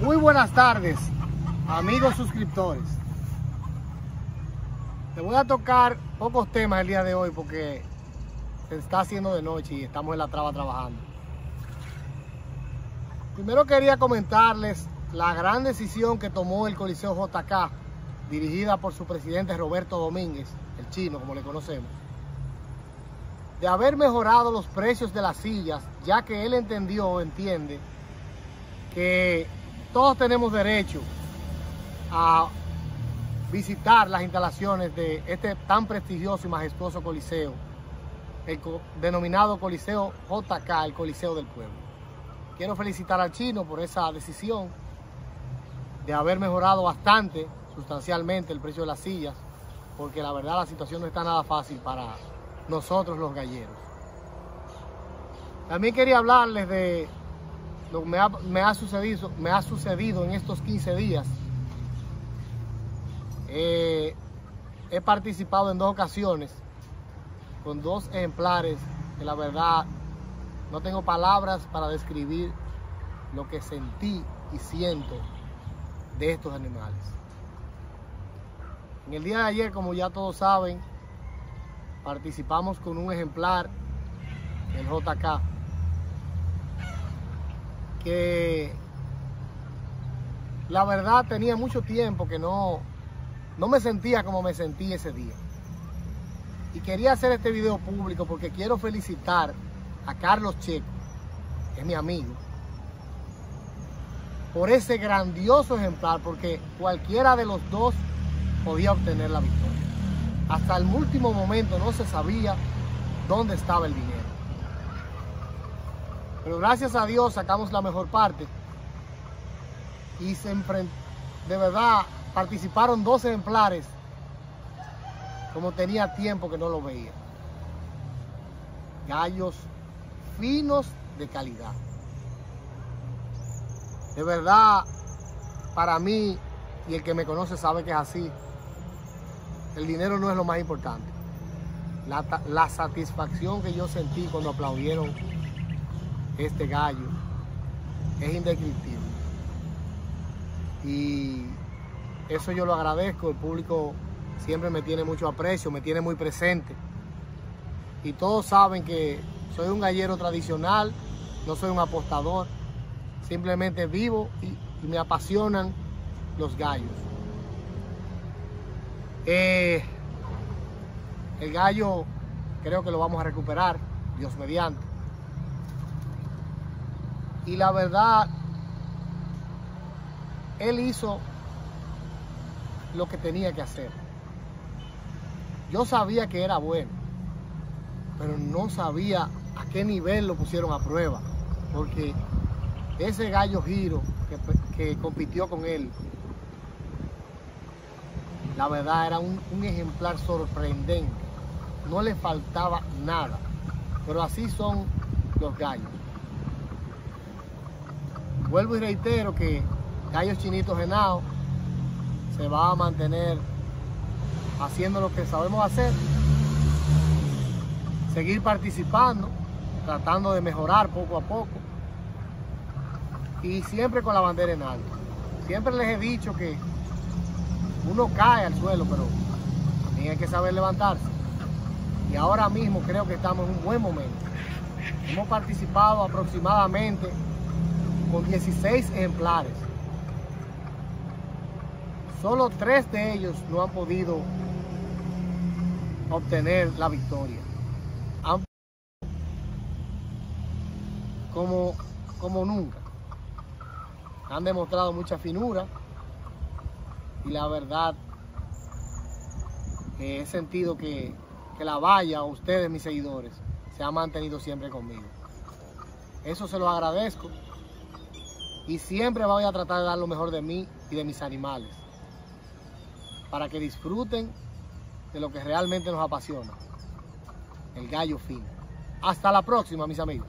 Muy buenas tardes, amigos suscriptores. Te voy a tocar pocos temas el día de hoy porque se está haciendo de noche y estamos en la traba trabajando. Primero quería comentarles la gran decisión que tomó el Coliseo JK, dirigida por su presidente Roberto Domínguez, el chino como le conocemos, de haber mejorado los precios de las sillas, ya que él entendió o entiende que todos tenemos derecho a visitar las instalaciones de este tan prestigioso y majestuoso coliseo, el denominado Coliseo JK, el Coliseo del Pueblo. Quiero felicitar al chino por esa decisión de haber mejorado bastante, sustancialmente, el precio de las sillas, porque la verdad la situación no está nada fácil para nosotros los galleros. También quería hablarles de lo que me ha, sucedido, me ha sucedido en estos 15 días. Eh, he participado en dos ocasiones con dos ejemplares que la verdad no tengo palabras para describir lo que sentí y siento de estos animales. En el día de ayer, como ya todos saben, participamos con un ejemplar del JK que la verdad tenía mucho tiempo que no, no me sentía como me sentí ese día. Y quería hacer este video público porque quiero felicitar a Carlos Checo, que es mi amigo, por ese grandioso ejemplar, porque cualquiera de los dos podía obtener la victoria. Hasta el último momento no se sabía dónde estaba el dinero. Pero gracias a Dios sacamos la mejor parte. Y se de verdad participaron dos ejemplares como tenía tiempo que no lo veía. Gallos finos de calidad. De verdad, para mí, y el que me conoce sabe que es así, el dinero no es lo más importante. La, la satisfacción que yo sentí cuando aplaudieron este gallo es indescriptible. Y eso yo lo agradezco, el público siempre me tiene mucho aprecio, me tiene muy presente. Y todos saben que soy un gallero tradicional, no soy un apostador, simplemente vivo y, me apasionan los gallos. Eh, el gallo creo que lo vamos a recuperar, Dios mediante. Y la verdad, él hizo lo que tenía que hacer. Yo sabía que era bueno, pero no sabía a qué nivel lo pusieron a prueba, porque ese gallo giro que, compitió con él, la verdad era un, un ejemplar sorprendente, no le faltaba nada, pero así son los gallos. Vuelvo y reitero que Gallos Chinitos Genao se va a mantener haciendo lo que sabemos hacer, seguir participando, tratando de mejorar poco a poco y siempre con la bandera en alto. Siempre les he dicho que uno cae al suelo, pero también hay que saber levantarse. Y ahora mismo creo que estamos en un buen momento. Hemos participado aproximadamente con 16 ejemplares. Solo tres de ellos no han podido obtener la victoria. como, como nunca. Han demostrado mucha finura y la verdad he sentido que, que la valla, ustedes mis seguidores, se han mantenido siempre conmigo. Eso se lo agradezco y siempre voy a tratar de dar lo mejor de mí y de mis animales para que disfruten de lo que realmente nos apasiona, el gallo fino. Hasta la próxima, mis amigos.